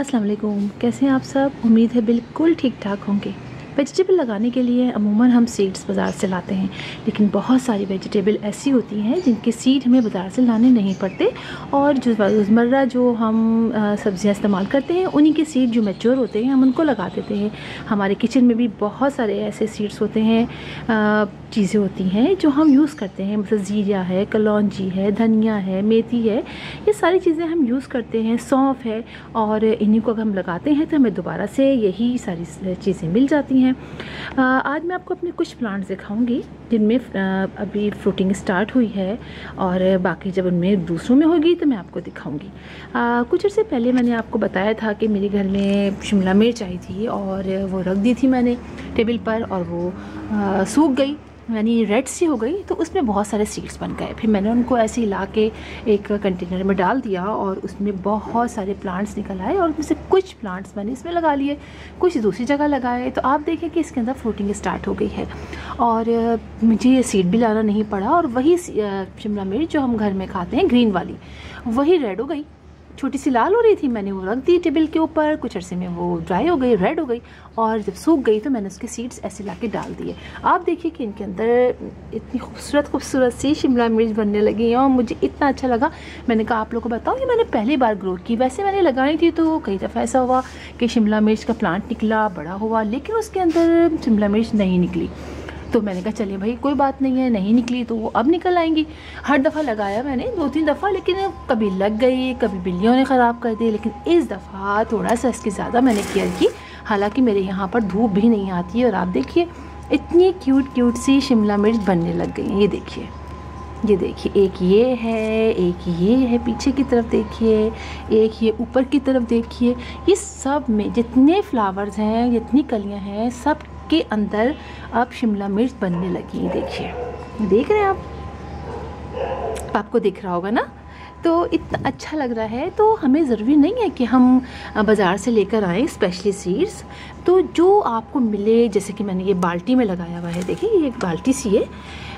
अस्सलाम कैसे हैं आप सब? उम्मीद है बिल्कुल ठीक ठाक होंगे। वेजिटेबल लगाने के लिए अमूमन हम सीड्स बाज़ार से लाते हैं, लेकिन बहुत सारी वेजिटेबल ऐसी होती हैं जिनके सीड हमें बाज़ार से लाने नहीं पड़ते और जो रोज़मर्रा जो हम सब्ज़ियाँ इस्तेमाल करते हैं, उन्हीं के सीड जो मेच्योर होते हैं, हम उनको लगा देते हैं। हमारे किचन में भी बहुत सारे ऐसे सीड्स होते हैं चीज़ें होती हैं जो हम यूज़ करते हैं। मतलब ज़ीरा है, कलौजी है, धनिया है, मेथी है, ये सारी चीज़ें हम यूज़ करते हैं, सौंफ है और इन्हीं को अगर हम लगाते हैं तो हमें दोबारा से यही सारी चीज़ें मिल जाती हैं। आज मैं आपको अपने कुछ प्लांट्स दिखाऊँगी, जिनमें अभी फ्रूटिंग स्टार्ट हुई है और बाकी जब उनमें दूसरों में होगी तो मैं आपको दिखाऊँगी। कुछ अर्से पहले मैंने आपको बताया था कि मेरे घर में शिमला मिर्च आई थी और वो रख दी थी मैंने टेबल पर और वो सूख गई। यानी रेड सी हो गई तो उसमें बहुत सारे सीड्स बन गए। फिर मैंने उनको ऐसे ही ला के एक कंटेनर में डाल दिया और उसमें बहुत सारे प्लांट्स निकल आए और उसमें से कुछ प्लांट्स मैंने इसमें लगा लिए, कुछ दूसरी जगह लगाए। तो आप देखें कि इसके अंदर फ्रूटिंग स्टार्ट हो गई है। और मुझे ये सीड भी लाना नहीं पड़ा और वही शिमला मिर्च जो हम घर में खाते हैं ग्रीन वाली, वही रेड हो गई। छोटी सी लाल हो रही थी, मैंने वो रख दी टेबल के ऊपर, कुछ अरसे में वो ड्राई हो गई रेड हो गई, और जब सूख गई तो मैंने उसके सीड्स ऐसे ला के डाल दिए। आप देखिए कि इनके अंदर इतनी खूबसूरत खूबसूरत सी शिमला मिर्च बनने लगी हैं, और मुझे इतना अच्छा लगा। मैंने कहा, आप लोग को बताओ कि मैंने पहली बार ग्रो की। वैसे मैंने लगाई थी तो कई दफ़ा ऐसा हुआ कि शिमला मिर्च का प्लांट निकला, बड़ा हुआ, लेकिन उसके अंदर शिमला मिर्च नहीं निकली। तो मैंने कहा, चलिए भाई, कोई बात नहीं है, नहीं निकली तो वो अब निकल आएँगी। हर दफ़ा लगाया मैंने, दो तीन दफ़ा, लेकिन कभी लग गई, कभी बिल्लियों ने ख़राब कर दी, लेकिन इस दफ़ा थोड़ा सा इसकी ज़्यादा मैंने केयर की। हालाँकि मेरे यहाँ पर धूप भी नहीं आती है और आप देखिए, इतनी क्यूट क्यूट सी शिमला मिर्च बनने लग गई हैं। ये देखिए ये देखिए, एक ये है, एक ये है, पीछे की तरफ़ देखिए, एक ये ऊपर की तरफ़ देखिए। ये सब में जितने फ्लावर्स हैं, जितनी कलियाँ हैं, सब के अंदर अब शिमला मिर्च बनने लगी देखिए। देख रहे हैं आप? आपको दिख रहा होगा ना? तो इतना अच्छा लग रहा है तो हमें ज़रूरी नहीं है कि हम बाज़ार से लेकर आएँ स्पेशली सीड्स तो जो आपको मिले जैसे कि मैंने ये बाल्टी में लगाया हुआ है देखिए ये एक बाल्टी सी है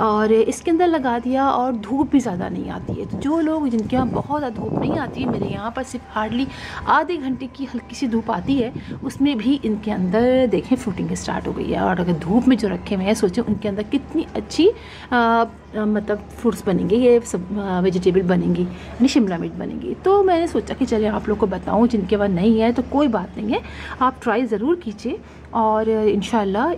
और इसके अंदर लगा दिया और धूप भी ज़्यादा नहीं आती है। तो जो लोग जिनके यहाँ बहुत ज़्यादा धूप नहीं आती है मेरे यहाँ पर सिर्फ़ हार्डली आधे घंटे की हल्की सी धूप आती है उसमें भी इनके अंदर देखें फ्रूटिंग स्टार्ट हो गई है और अगर धूप में जो रखे हुए हैं सोचें उनके अंदर कितनी अच्छी आ, मतलब फ्रूट्स बनेंगे ये सब वेजिटेबल बनेंगी यानी शिमला मिर्च बनेंगी। तो मैंने सोचा कि चले आप लोग को बताऊँ जिनके पास नहीं है तो कोई बात नहीं है आप ट्राई ज़रूर कीजिए और इन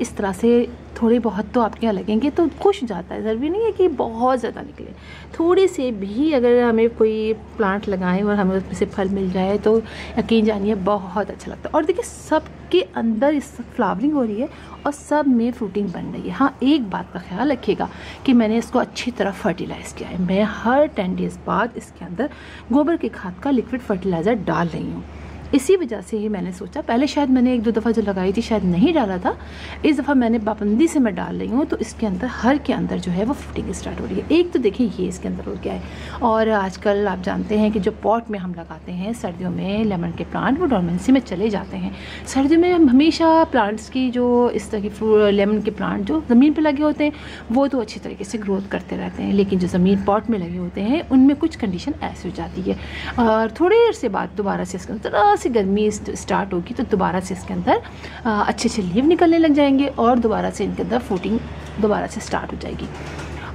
इस तरह से थोड़े बहुत तो आपके यहाँ लगेंगे तो खुश जाता है। ज़रूरी नहीं है कि बहुत ज़्यादा निकले। थोड़े से भी अगर हमें कोई प्लांट लगाएँ और हमें उसमें से फल मिल जाए तो यकीन जानिए बहुत अच्छा लगता है। और देखिए, सबके अंदर इस फ्लावरिंग हो रही है और सब में फ्रूटिंग बन रही है। हाँ एक बात का ख्याल रखिएगा कि मैंने इसको अच्छी तरह फर्टिलाइज़ किया है। मैं हर टेन डेज़ बाद इसके अंदर गोबर की खाद का लिक्विड फर्टिलाइज़र डाल रही हूँ। इसी वजह से ही मैंने सोचा, पहले शायद मैंने एक दो दफ़ा जो लगाई थी शायद नहीं डाला था। इस दफ़ा मैंने पाबंदी से मैं डाल रही हूँ तो इसके अंदर, हर के अंदर जो है वो फ्रूटिंग स्टार्ट हो रही है। एक तो देखिए, ये इसके अंदर हो गया है। और आजकल आप जानते हैं कि जो पॉट में हम लगाते हैं, सर्दियों में लेमन के प्लांट वो डोरमेंसी में चले जाते हैं। सर्दियों में हम हमेशा प्लांट्स की जो इस तरह की लेमन के प्लांट जो ज़मीन पर लगे होते हैं, वो तो अच्छी तरीके से ग्रोथ करते रहते हैं। लेकिन जो ज़मीन पॉट में लगे होते हैं, उनमें कुछ कंडीशन ऐसी हो जाती है। और थोड़ी देर से बाद दोबारा से इसके अंदर से गर्मी स्टार्ट होगी तो दोबारा से इसके अंदर अच्छे अच्छे लीव निकलने लग जाएँगे और दोबारा से इनके अंदर फ्रूटिंग दोबारा से स्टार्ट हो जाएगी।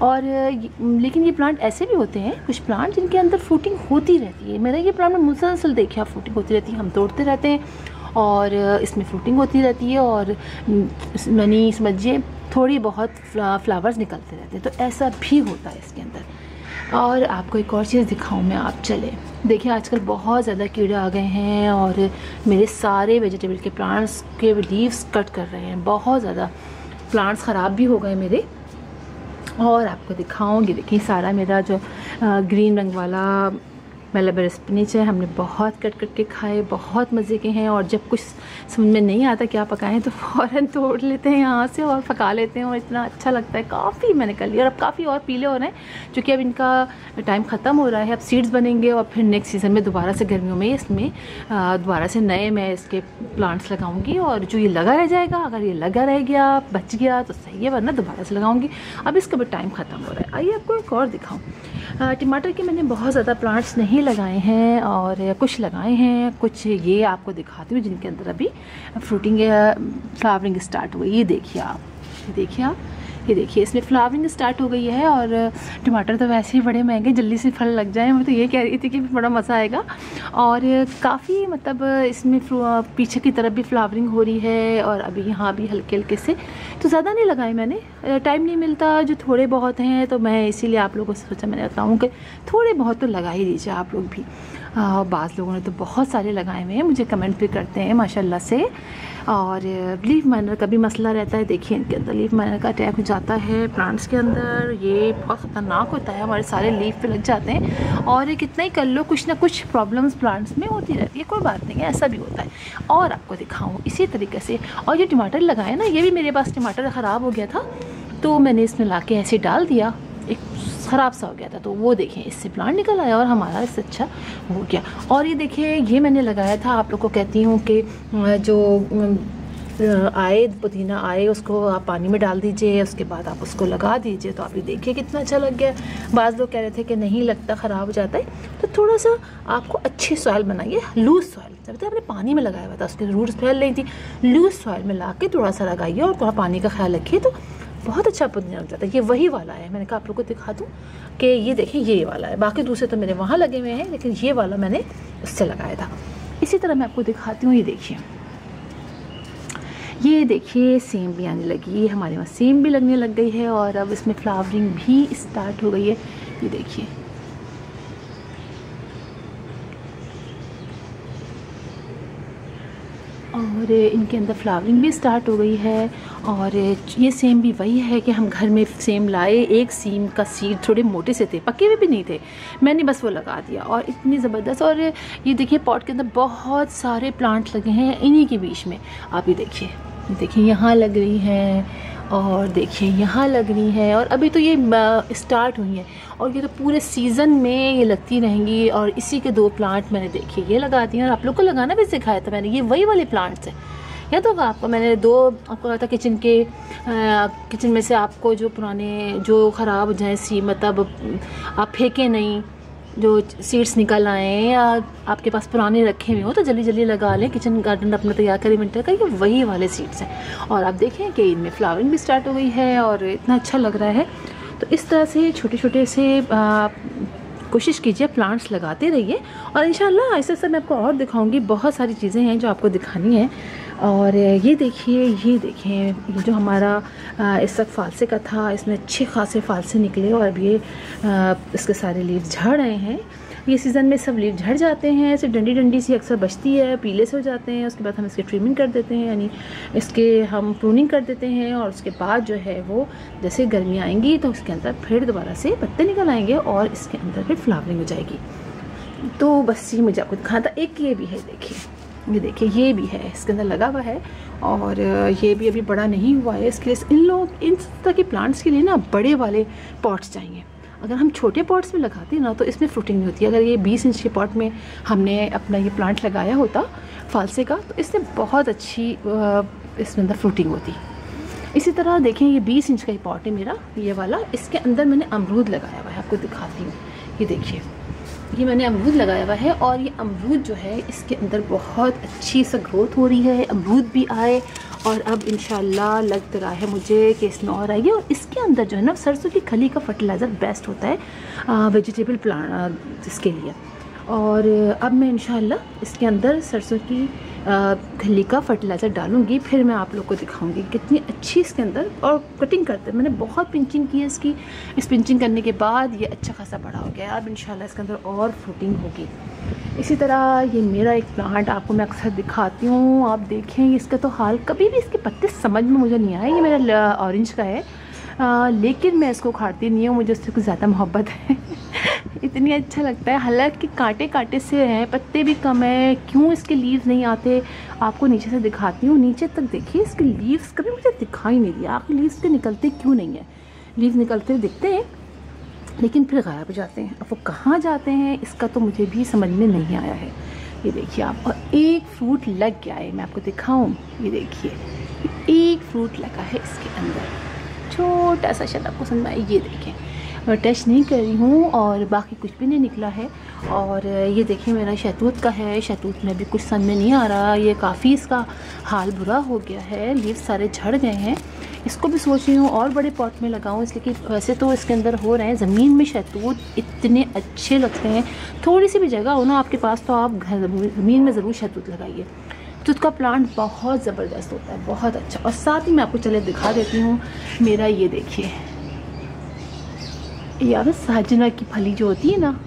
और लेकिन ये प्लांट ऐसे भी होते हैं, कुछ प्लांट जिनके अंदर फ्रूटिंग होती रहती है। मैंने ये प्लांट में मुसलसल देखिए फ्रूटिंग होती रहती है, हम तोड़ते रहते हैं और इसमें फ्रूटिंग होती रहती है और मनी समझिए थोड़ी बहुत फ्लावर्स निकलते रहते हैं। तो ऐसा भी होता है इसके अंदर। और आपको एक और चीज़ दिखाऊँ मैं, आप चले। देखिए, आजकल बहुत ज़्यादा कीड़े आ गए हैं और मेरे सारे वेजिटेबल के प्लांट्स के लीव्स कट कर रहे हैं। बहुत ज़्यादा प्लांट्स ख़राब भी हो गए मेरे। और आपको दिखाऊँगी, देखिए, सारा मेरा जो ग्रीन रंग वाला मेलाबर स्पिनिच है हमने बहुत कट कट के खाए, बहुत मज़े के हैं और जब कुछ समझ में नहीं आता क्या पकाएँ तो फ़ौर तोड़ लेते हैं यहाँ से और पका लेते हैं और इतना अच्छा लगता है। काफ़ी मैंने कर लिया और अब काफ़ी और पीले हो रहे हैं चूँकि अब इनका टाइम ख़त्म हो रहा है। अब सीड्स बनेंगे और फिर नेक्स्ट सीज़न में दोबारा से गर्मियों में इसमें दोबारा से नए मैं इसके प्लांट्स लगाऊँगी और जो ये लगा रह जाएगा, अगर ये लगा रह गया, बच गया तो सही है, वरना दोबारा से लगाऊँगी। अब इसका भी टाइम ख़त्म हो रहा है। आइए आपको एक और दिखाऊँ। टमाटर के मैंने बहुत ज़्यादा प्लांट्स नहीं लगाए हैं और कुछ लगाए हैं। कुछ ये आपको दिखाती हूँ जिनके अंदर अभी फ्रूटिंग फ्लावरिंग स्टार्ट हुई। ये देखिए आप। देखिए आप। ये देखिए, इसमें फ्लावरिंग स्टार्ट हो गई है और टमाटर तो वैसे ही बड़े महँगे, जल्दी से फल लग जाए। मैं तो ये कह रही थी कि बड़ा मज़ा आएगा। और काफ़ी मतलब इसमें पीछे की तरफ़ भी फ्लावरिंग हो रही है और अभी यहाँ भी हल्के हल्के से। तो ज़्यादा नहीं लगाए मैंने। टाइम नहीं मिलता, जो थोड़े बहुत हैं तो मैं इसीलिए आप लोगों से सोचा, मैंने बताऊँ कि थोड़े बहुत तो लगा ही दीजिए आप लोग भी। बाज़ लोगों ने तो बहुत सारे लगाए हुए हैं। मुझे कमेंट भी करते हैं, माशाल्लाह से। और लीफ माइनर का भी मसला रहता है। देखिए, इनके अंदर लीफ माइनर का अटैक हो जाता है प्लांट्स के अंदर। ये बहुत ख़तरनाक होता है। हमारे सारे लीफ पे लग जाते हैं। और ये कितना ही कर लो, कुछ ना कुछ प्रॉब्लम्स प्लांट्स में होती रहती है। कोई बात नहीं है, ऐसा भी होता है। और आपको दिखाऊँ इसी तरीके से, और ये टमाटर लगाए ना, ये भी मेरे पास टमाटर ख़राब हो गया था तो मैंने इसमें ला के ऐसे डाल दिया। एक ख़राब सा हो गया था तो वो देखें, इससे प्लांट निकल आया और हमारा इससे अच्छा हो गया। और ये देखिए ये मैंने लगाया था, आप लोग को कहती हूँ कि जो आए, पुदीना आए, उसको आप पानी में डाल दीजिए, उसके बाद आप उसको लगा दीजिए तो आप ये देखिए कितना अच्छा लग गया। बाज़ लोग कह रहे थे कि नहीं, लगता ख़राब हो जाता है। तो थोड़ा सा आपको अच्छी सॉइल बनाइए लूज़ सॉइल जब तक आपने पानी में लगाया हुआ था, उसके रूट्स फैल रही थी लूज़ सॉइल में ला के थोड़ा सा लगाइए और थोड़ा पानी का ख्याल रखिए तो बहुत अच्छा पुदीना लग जाता है ये वही वाला है। मैंने कहा, आप लोग को दिखा दूँ कि ये देखें, ये वाला है। बाकी दूसरे तो मेरे वहाँ लगे हुए हैं, लेकिन ये वाला मैंने उससे लगाया था। इसी तरह मैं आपको दिखाती हूँ, ये देखिए। ये देखिए, सेम भी आने लगी हमारे वहाँ सेम भी लगने लग गई है और अब इसमें फ्लावरिंग भी स्टार्ट हो गई है। ये देखिए। और इनके अंदर फ्लावरिंग भी स्टार्ट हो गई है और ये सेम भी वही है कि हम घर में सेम लाए, एक सीम का सीड थोड़े मोटे से थे पके हुए भी नहीं थे। मैंने बस वो लगा दिया और इतनी ज़बरदस्त और ये देखिए पॉट के अंदर बहुत सारे प्लांट लगे हैं इन्हीं के बीच में। आप ये देखिए देखिए, यहाँ लग रही हैं। और देखिए, यहाँ लग रही है और अभी तो ये स्टार्ट हुई है और ये तो पूरे सीज़न में ये लगती रहेंगी और इसी के दो प्लांट मैंने देखे, ये लगा दिए और आप लोग को लगाना भी सिखाया था मैंने, ये वही वाले प्लांट्स हैं। या तो आपको, मैंने दो, आपको कहा था किचन के किचन में से आपको जो पुराने, जो ख़राब हो जाए सी मतलब आप फेंके नहीं जो सीड्स निकल आए हैं या आपके पास पुराने रखे हुए हो तो जल्दी जल्दी लगा लें किचन गार्डन अपना तैयार करें विंटर का, ये वही वाले सीड्स हैं। और आप देखें कि इनमें फ्लावरिंग भी स्टार्ट हो गई है और इतना अच्छा लग रहा है। तो इस तरह से छोटे छोटे से कोशिश कीजिए प्लांट्स लगाते रहिए। और इन ऐसे ऐसे मैं आपको और दिखाऊँगी, बहुत सारी चीज़ें हैं जो आपको दिखानी है। और ये देखिए, ये देखें जो हमारा इस वक्त फालसे का था, इसमें अच्छे खासे फालसे निकले और अब ये इसके सारे लीव झड़ रहे हैं। ये सीज़न में सब लीव झड़ जाते हैं ऐसे डंडी डंडी सी अक्सर बचती है, पीले से हो जाते हैं, उसके बाद हम इसके ट्रिमिंग कर देते हैं, यानी इसके हम प्रूनिंग कर देते हैं और उसके बाद जो है वो जैसे गर्मी आएँगी तो उसके अंदर फिर दोबारा से पत्ते निकल आएँगे और इसके अंदर फिर फ्लावरिंग हो जाएगी। तो बस ये मुझे आपको दिखाना था, एक ये भी है, देखिए। ये देखिए, ये भी है, इसके अंदर लगा हुआ है और ये भी अभी बड़ा नहीं हुआ है। इसके लिए इन लोग, इन तरह के प्लांट्स के लिए ना बड़े वाले पॉट्स चाहिए। अगर हम छोटे पॉट्स में लगाते हैं ना तो इसमें फ्रूटिंग नहीं होती। अगर ये 20 इंच के पॉट में हमने अपना ये प्लांट लगाया होता फालसे का तो इससे बहुत अच्छी इसमें अंदर फ्रूटिंग होती। इसी तरह देखें, ये 20 इंच का ही पॉट है मेरा, ये वाला। इसके अंदर मैंने अमरूद लगाया हुआ है, आपको दिखाती हूँ। ये देखिए। ये मैंने अमरूद लगाया हुआ है और ये अमरूद जो है, इसके अंदर बहुत अच्छी सा ग्रोथ हो रही है। अमरूद भी आए और अब इन लग रहा है मुझे कि इसमें और आएगी और इसके अंदर जो है ना, सरसों की खली का फर्टिलाइज़र बेस्ट होता है वेजिटेबल प्लांट इसके लिए। और अब मैं इन इसके अंदर सरसों की खली का फर्टिलाइज़र डालूँगी फिर मैं आप लोग को दिखाऊँगी कितनी अच्छी इसके अंदर और कटिंग करते मैंने बहुत पिंचिंग की है इसकी। इस पिंचिंग करने के बाद ये अच्छा खासा बड़ा हो गया अब इन इसके अंदर और फ्रूटिंग होगी। इसी तरह ये मेरा एक प्लांट आपको मैं अक्सर दिखाती हूँ। आप देखें इसका तो हाल कभी भी इसके पत्ते समझ में मुझे नहीं आए। ये मेरा ऑरेंज का है। आ, लेकिन मैं इसको उखाड़ती नहीं हूँ मुझे उससे कुछ ज़्यादा मोहब्बत है। इतनी अच्छा लगता है। हालाँकि कांटे कांटे से हैं, पत्ते भी कम है। क्यों इसके लीव्स नहीं आते? आपको नीचे से दिखाती हूँ। नीचे तक देखिए, इसके लीव्स कभी मुझे दिखाई नहीं दिया। आखिर लीव्स के निकलते क्यों नहीं है? लीव्स निकलते दिखते हैं, लेकिन फिर गायब हो जाते हैं। अब वो कहाँ जाते हैं, इसका तो मुझे भी समझ में नहीं आया है। ये देखिए आप, और एक फ्रूट लग गया है, मैं आपको दिखाऊँ। ये देखिए, एक फ्रूट लगा है इसके अंदर। छोटा सा शायद आपको समझ में आए ये देखें। टच नहीं कर रही हूँ और बाकी कुछ भी नहीं निकला है। और ये देखिए मेरा शहतूत का है। शहतूत में भी कुछ समझ में नहीं आ रहा। ये काफ़ी इसका हाल बुरा हो गया है। लीव सारे झड़ गए हैं। इसको भी सोच रही हूँ और बड़े पॉट में लगाऊँ इसलिए कि वैसे तो इसके अंदर हो रहे हैं। ज़मीन में शहतूत इतने अच्छे लगते हैं। थोड़ी सी भी जगह हो ना आपके पास तो आप घर ज़मीन में ज़रूर शहतूत लगाइए। तो उसका प्लांट बहुत ज़बरदस्त होता है। बहुत अच्छा। और साथ ही मैं आपको चले दिखा देती हूँ। मेरा ये देखिए। याद साजना की फली जो होती है ना?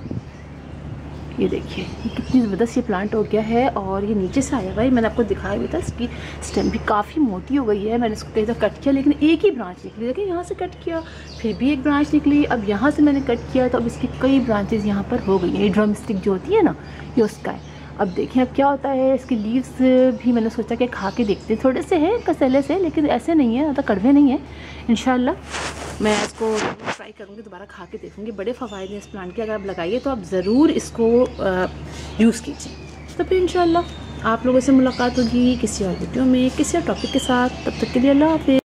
ये देखिए, ये कितनी ज़बरदस्त ये प्लांट हो गया है और ये नीचे से आया हुआ है। मैंने आपको दिखाया भी था, इसकी स्टेम भी काफ़ी मोटी हो गई है। मैंने इसको कई कट किया, लेकिन एक ही ब्रांच निकली। देखिए, यहाँ से कट किया, फिर भी एक ब्रांच निकली, अब यहाँ से मैंने कट किया तो अब इसकी कई ब्रांचेज़ यहाँ पर हो गई हैं। ड्रम स्टिक जो होती है ना, ये उसका है। अब देखिए, अब क्या होता है, इसकी लीव्स भी मैंने सोचा कि खा के देखते थोड़े से हैं, कसैले से, लेकिन ऐसे नहीं है, ज़्यादा कड़वे नहीं है। इन मैं इसको ट्राई करूँगी, दोबारा खा के देखूँगी। बड़े फ़वाद हैं इस प्लांट के, अगर आप लगाइए तो आप ज़रूर इसको यूज़ कीजिए। तो फिर इन आप लोगों से मुलाकात होगी किसी और वीडियो में, किसी और टॉपिक के साथ। तब तक के लिए अल्लाह हाफि